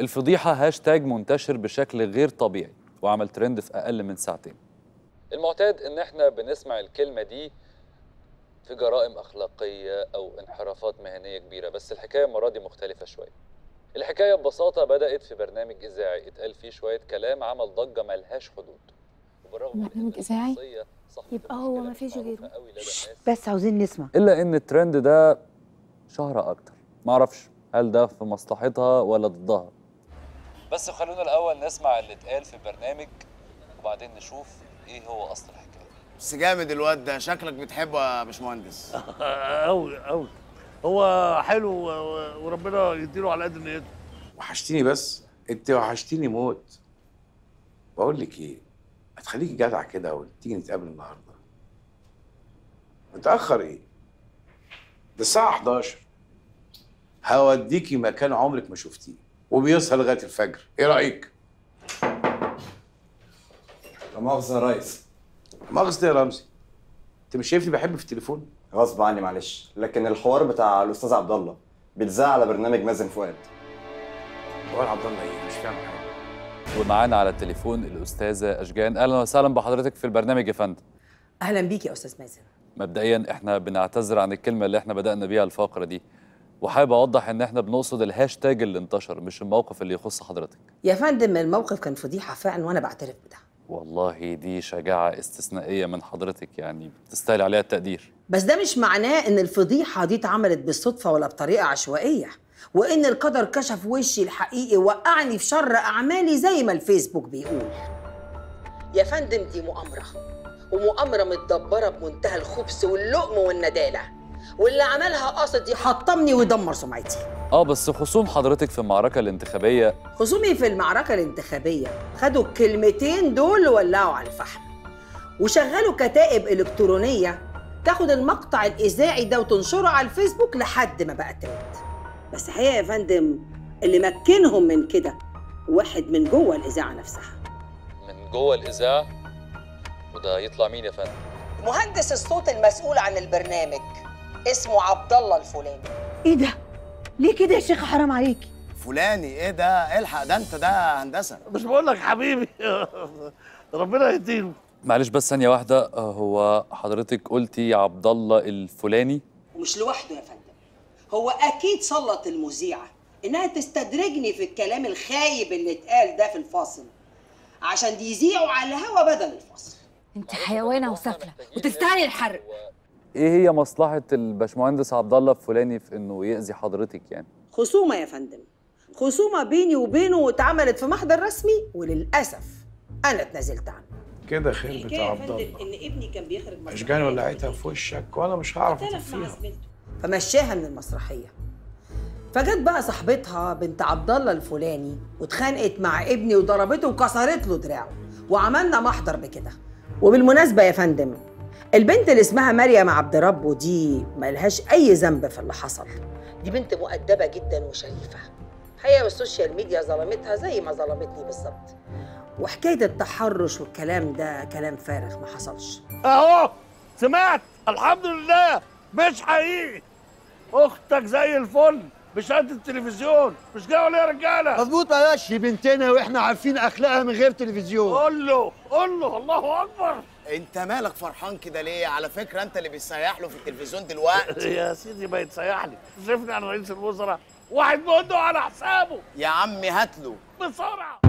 الفضيحة هاشتاج منتشر بشكل غير طبيعي وعمل ترند في أقل من ساعتين. المعتاد إن إحنا بنسمع الكلمة دي في جرائم أخلاقية أو انحرافات مهنية كبيرة بس الحكاية المرة دي مختلفة شوية. الحكاية ببساطة بدأت في برنامج إذاعي اتقال فيه شوية كلام عمل ضجة ملهاش حدود. برنامج إن إذاعي؟ يبقى هو مش معروفة غيره. بس عاوزين نسمع. إلا إن الترند ده شهرة أكتر. معرفش هل ده في مصلحتها ولا ضدها. بس خلونا الأول نسمع اللي اتقال في البرنامج وبعدين نشوف إيه هو أصل الحكاية. بس جامد الواد ده شكلك بتحبه يا باشمهندس. قوي قوي هو حلو وربنا يديله على قد نيته. وحشتيني بس. انت وحشتيني موت. بقول لك إيه هتخليكي جدع كده وتيجي نتقابل النهارده. متأخر إيه؟ ده الساعة 11 هوديكي مكان عمرك ما شفتيه. وبيسهر لغاية الفجر. إيه رأيك؟ لا مؤاخذة يا ريس مؤاخذة يا رمزي. أنت مش شايفني بحب في التليفون؟ غصب عني معلش لكن الحوار بتاع الأستاذ عبد الله بيتذاع على برنامج مازن فؤاد. هو عبد الله إيه؟ مش فاهم حاجة. ومعانا على التليفون الأستاذة أشجان. أهلا وسهلا بحضرتك في البرنامج يا فندم. أهلا بيك يا أستاذ مازن. مبدئيا إحنا بنعتذر عن الكلمة اللي إحنا بدأنا بيها الفقرة دي. وحابب أوضح إن إحنا بنقصد الهاشتاج اللي انتشر مش الموقف اللي يخص حضرتك. يا فندم الموقف كان فضيحة فعلا وأنا بعترف بده. والله دي شجاعة استثنائية من حضرتك يعني تستاهل عليها التقدير. بس ده مش معناه إن الفضيحة دي اتعملت بالصدفة ولا بطريقة عشوائية وإن القدر كشف وشي الحقيقي وقعني في شر أعمالي زي ما الفيسبوك بيقول. يا فندم دي مؤامرة ومؤامرة متدبرة بمنتهى الخبث واللؤم والندالة. واللي عملها قاصد يحطمني ويدمر سمعتي. آه بس خصوم حضرتك في المعركة الانتخابية. خصومي في المعركة الانتخابية خدوا الكلمتين دول وولعوا على الفحم. وشغلوا كتائب إلكترونية تاخد المقطع الإذاعي ده وتنشره على الفيسبوك لحد ما بقى ترند. بس حقيقة يا فندم اللي مكنهم من كده واحد من جوه الإذاعة نفسها. من جوه الإذاعة؟ وده يطلع مين يا فندم؟ مهندس الصوت المسؤول عن البرنامج. اسمه عبد الله الفلاني. إيه ده؟ ليه كده يا شيخ؟ حرام عليكي فلاني؟ إيه ده؟ الحق ده انت ده هندسة. مش بقول لك حبيبي. ربنا يديله معلش بس ثانية واحدة. هو حضرتك قلتي عبد الله الفلاني؟ ومش لوحده يا فندم. هو أكيد سلط المذيعة إنها تستدرجني في الكلام الخايب اللي اتقال ده في الفاصل عشان دي يذيعوا على الهوا بدل الفاصل. انت حيوانة وسفله وتستاهلي الحرق. إيه هي مصلحة الباشمهندس عبد الله الفلاني في انه يأذي حضرتك يعني؟ خصومة يا فندم. خصومة بيني وبينه اتعملت في محضر رسمي وللأسف أنا اتنازلت عنه. كده خير بتاع يا عبد الله. إن ابني كان بيخرج مسرحية. اشجان ولعتها في وشك؟ وأنا مش هعرف اطفيها زميلته. فمشاها من المسرحية. فجت بقى صاحبتها بنت عبد الله الفلاني واتخانقت مع ابني وضربته وكسرت له دراعه. وعملنا محضر بكده. وبالمناسبة يا فندم البنت اللي اسمها مريم عبد ربه دي ملهاش أي ذنب في اللي حصل. دي بنت مؤدبة جدا وشريفة. الحقيقة السوشيال ميديا ظلمتها زي ما ظلمتني بالظبط. وحكاية التحرش والكلام ده كلام فارغ ما حصلش. أهو! سمعت؟ الحمد لله! مش حقيقي! أختك زي الفل! بشهاده التلفزيون! مش كده ولا يا رجالة! مظبوط بلاش دي بنتنا وإحنا عارفين أخلاقها من غير تلفزيون. قول له! قول له! الله أكبر! انت مالك فرحان كده ليه؟ على فكرة انت اللي بيسيح له في التلفزيون دلوقتي. يا سيدي ما يتسيح لي. شفني أنا رئيس الوزراء. واحد مده على حسابه. يا عمي هات له. بسرعة.